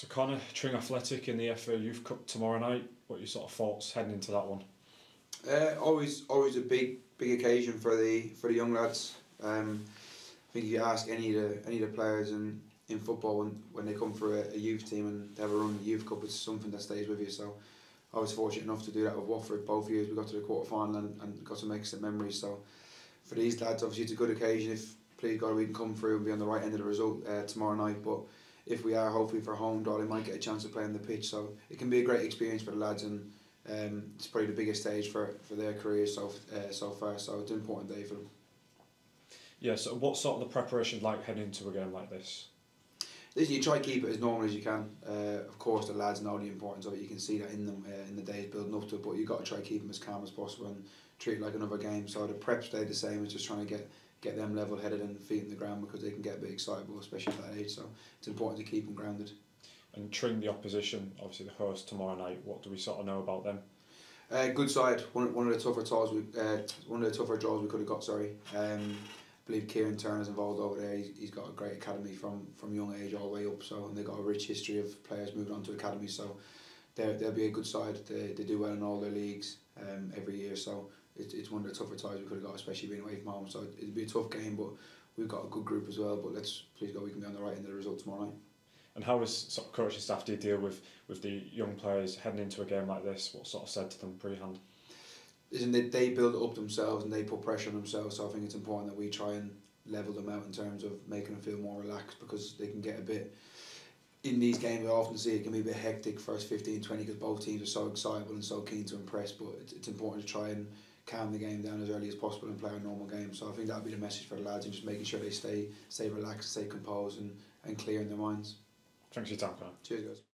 So Connor, Tring Athletic in the FA Youth Cup tomorrow night. What are your sort of thoughts heading into that one? Uh, always, always a big, big occasion for the for the young lads. Um, I think if you ask any of the any of the players in, in football when, when they come for a, a youth team and they have a run in the youth cup, it's something that stays with you. So I was fortunate enough to do that with Watford both years. We got to the quarter final and, and got some excellent memories. So for these lads, obviously it's a good occasion. If please God we can come through and be on the right end of the result uh, tomorrow night. But if we are, hopefully for home they might get a chance to play on the pitch. So it can be a great experience for the lads and. Um, it's probably the biggest stage for, for their careers so uh, so far, so it's an important day for them. Yeah, so what sort of the preparation like heading into a game like this? Listen, you try to keep it as normal as you can. Uh, of course, the lads know the importance of it. You can see that in them uh, in the days building up to it. But you've got to try to keep them as calm as possible and treat it like another game. So the prep stay the same. It's just trying to get get them level headed and feet in the ground because they can get a bit excitable, especially at that age. So it's important to keep them grounded. And Tring, the opposition, obviously the host tomorrow night. What do we sort of know about them? Uh, good side. One, one of the tougher draws we uh, one of the tougher draws we could have got. Sorry. Um, I believe Kieran Turner's involved over there. He's, he's got a great academy from, from young age all the way up. So and they've got a rich history of players moving on to academy. So they'll they'll be a good side. They, they do well in all their leagues um, every year. So it's, it's one of the tougher ties we could have got, especially being away from home. So it'd be a tough game, but we've got a good group as well. But let's please God we can be on the right end of the result tomorrow night. And how does sort of coaching staff do you deal with with the young players heading into a game like this? What sort of said to them pre-hand? Isn't they, they build it up themselves and they put pressure on themselves. So I think it's important that we try and level them out in terms of making them feel more relaxed because they can get a bit. In these games, I often see it can be a bit hectic first 15, 20 because both teams are so excitable and so keen to impress. But it's, it's important to try and calm the game down as early as possible and play a normal game. So I think that would be the message for the lads and just making sure they stay stay relaxed, stay composed, and, and clear in their minds. Thanks for your time, Connor. Cheers, guys.